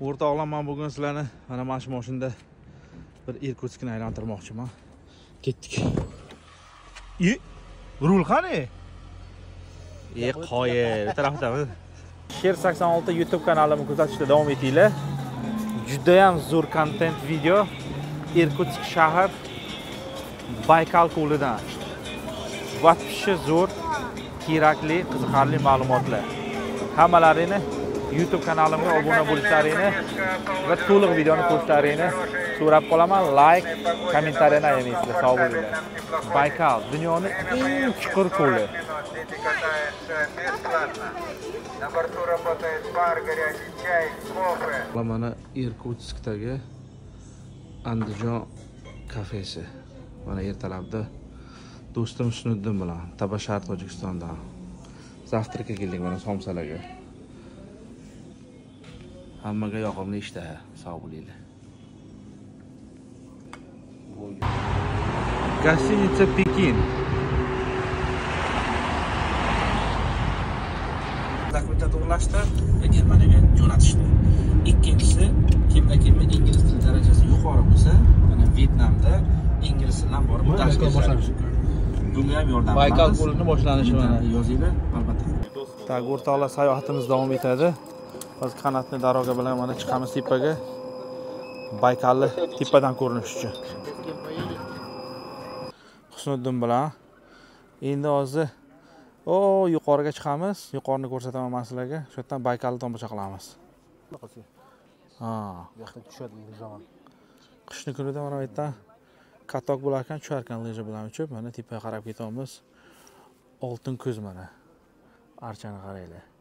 o'rtoqlar man bugun sizlarni mana mana shu mashinada bir irkutskni aylantirmoqchiman. Ketdik. И rul qani e qoya bu tarafdami? Sher 86 youtube kanalimni kuzatishda davom etinglar. Judayam zo'r kontent video. Irkutsk shahar baykal ko'lidan вообще zo'r kerakli qiziqarli ma'lumotlar. Hammalaringni youtube kanalimga obuna bo'lishlaringni va to'liq videoni ko'rishlaringni so'rab qolaman. Layk kommentariyani ayamaysizlar sog' bo'linglar. Baykal dunyoni eng chuqur ko'li. Mana irkutskdagi andijon kafesi. Mana ertalabda do'stim husniddin bilan tabashar tojikistondan. Завтракка keldik mana somsalarga. Hammaga yoqimli ishtaha sog' bo'linglar. Гостиница pekin. Dokumentlar to'g'irlashdi va germaniyaga jo'natishdi. Ikkinchisi kimda kimda ingliz tili darajasi yuqori bo'lsa mana vyetnamda ingliz tilidan borib bunga ham yordam baykal ko'lini boshlanishi mana yozinglar albatta. Так o'rtoqlar sayohatimiz davom etadi hozir qanotli daroga bilan mana chiqamiz tepaga. Baykalni tepadan ko'rinish uchun husniddin bilan. Endi hozir o yuqoriga chiqamiz. Yuqorini ko'rsataman man sizlarga. Shu yerdan baykalni tomosha qilamiz. Ha. Qishni kunida mana bu yerdan katok bo'lar ekan tushar ekan lija bilan uchib mana tepaga qarab ketyapmiz. Oltin ko'z mana. Archani qaranglar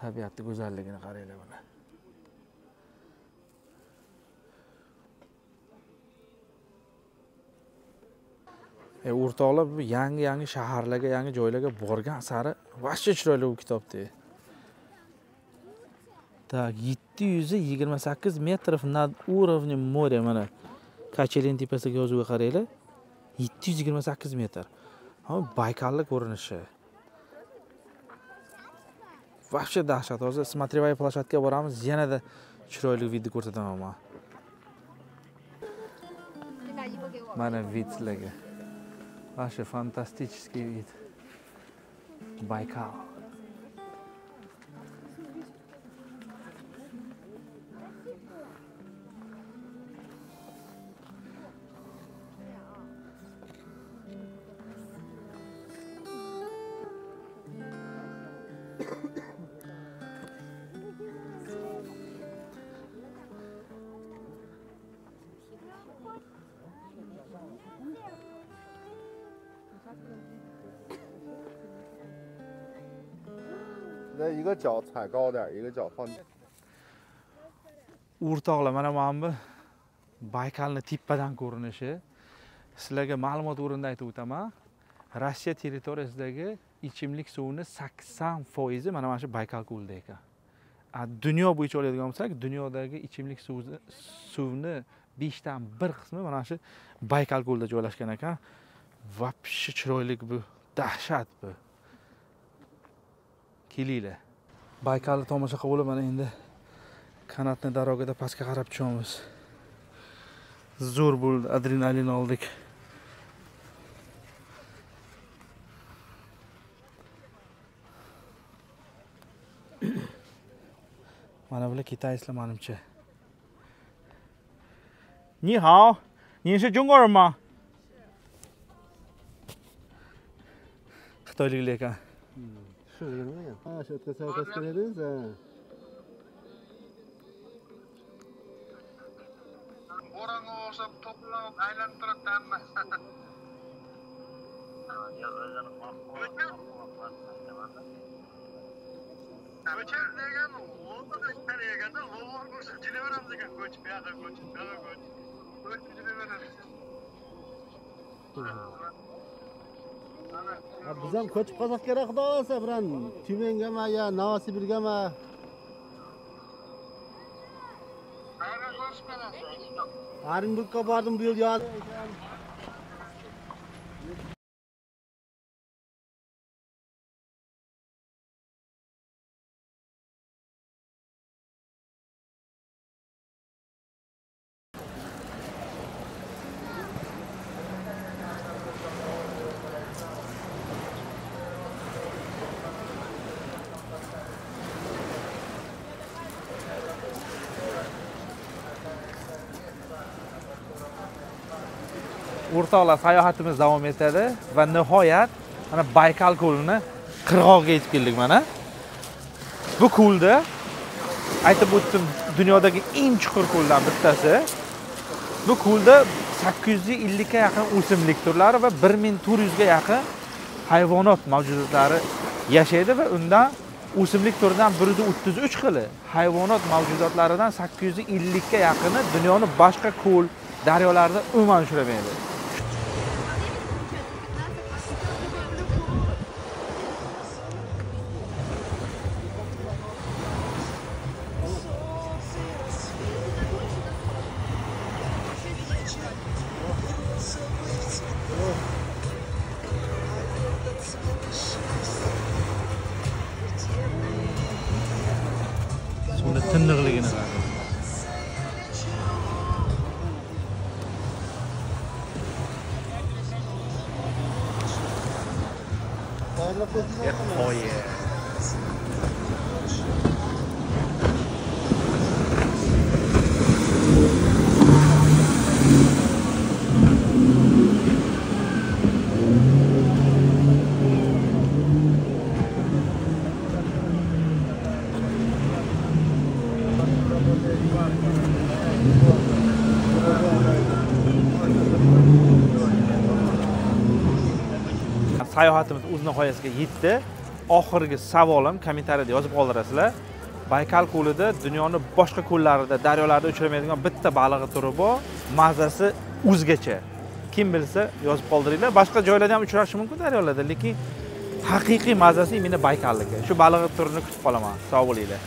tabiatni go'zalligini qaranglar mana e o'rtoqlar bu yangi yangi shaharlarga yangi joylarga borgan sari вообще chiroyli bu kitobda так yetti yuz yigirma sakkiz metrov над уровнем моря mana. Kachelin tepasidagi yozuvga qaranglar. Yetti yuz yigirma sakkiz metr. Baykalni ko'rinishi вообще dahshat hozir смотревая площадкаga boramiz yanada chiroyli video ko'rsataman man mana vid sizlarga вообще фантастический вид байкал 那一个脚踩高点儿，一个脚放。 o'rtoqlar mana mana bu baykalni tepadan ko'rinishi sizlarga ma'lumot o'rnida aytib o'taman rossiya territoriyasidagi ichimlik suvini sakson foizi mana mana shu baykal ko'lida ekan a dunyo bo'yicha oladigan bo'lsak dunyodagi ichimlik suvi suvni beshdan bir qismi mana shu baykal ko'lida joylashgan ekan вообще chiroyli bu dahshat bu kelinglar baykalni tomosha qilib bo'lib mana endi kanatni darogada pastga qarab tushamiz zo'r bo'ldi adrenalin oldik mana bular kitayslar manimcha ni hao 你是中国人吗 xitoyliklar ekan Ha, Krzyżyk, nie? A, środka cała kaska jedynce. Oranı oşap toplanıp aylantirip tanma. Ko'char degan lo'li deganda lo'llar ko'chib jilaveramiz ekan ko'chib bu yoqqa ko'chib bu yoqqa ko'chib ko'chib jilaveramiz biz ham ko'chib qolsak kerak xudo xohlasa biron tumangami yo novosibirgami orenburgga bordim bu yil yoz o'rtoqlar sayohatimiz davom etadi va nihoyat mana baykal ko'lini qirg'og'iga yetib keldik mana. Bu ko'lda aytib o'tdim dunyodagi eng chuqur ko'ldan bittasi. Bu ko'lda sakkiz yuz ellikka yaqin o'simlik turlari va bir ming to'rt yuzga yaqin hayvonot mavjudotlari yashaydi va undan o'simlik turidan bir yuz o'ttiz uch xili hayvonot mavjudotlaridan sakkiz yuz ellikka yaqini dunyoni boshqa ko'l daryolarida umuman uchramaydi É, oh yeah. Sayohatimiz o'z nihoyasiga yetdi. Oxirgi savolim kommentariyada yozib qoldirasizlar. Baykal ko'lida dunyoni boshqa ko'llarida daryolarda uchramaydigan bitta balig'i turi bor. Mazasi o'zgacha. Kim bilsa yozib qoldiringlar. Boshqa joylarda ham uchrashi mumkin daryolarda lekin haqiqiy mazasi именно baykalniki. Shu balig'i turini kutib qolaman. Sog' bo'linglar.